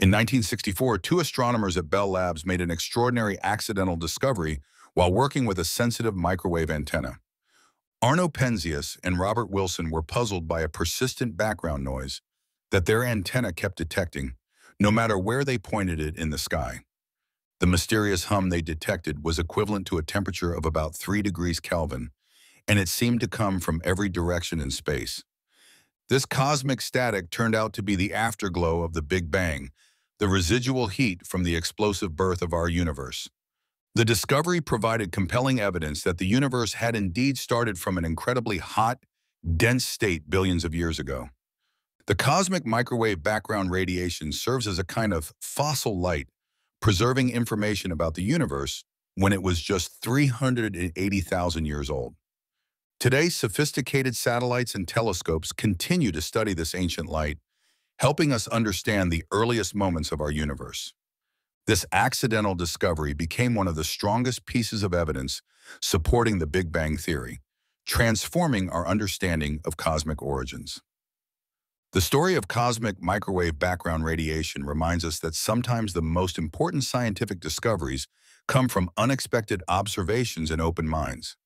In 1964, two astronomers at Bell Labs made an extraordinary accidental discovery while working with a sensitive microwave antenna. Arno Penzias and Robert Wilson were puzzled by a persistent background noise that their antenna kept detecting, no matter where they pointed it in the sky. The mysterious hum they detected was equivalent to a temperature of about 3 degrees Kelvin, and it seemed to come from every direction in space. This cosmic static turned out to be the afterglow of the Big Bang, the residual heat from the explosive birth of our universe. The discovery provided compelling evidence that the universe had indeed started from an incredibly hot, dense state billions of years ago. The cosmic microwave background radiation serves as a kind of fossil light, preserving information about the universe when it was just 380,000 years old. Today, sophisticated satellites and telescopes continue to study this ancient light, helping us understand the earliest moments of our universe. This accidental discovery became one of the strongest pieces of evidence supporting the Big Bang Theory, transforming our understanding of cosmic origins. The story of cosmic microwave background radiation reminds us that sometimes the most important scientific discoveries come from unexpected observations and open minds.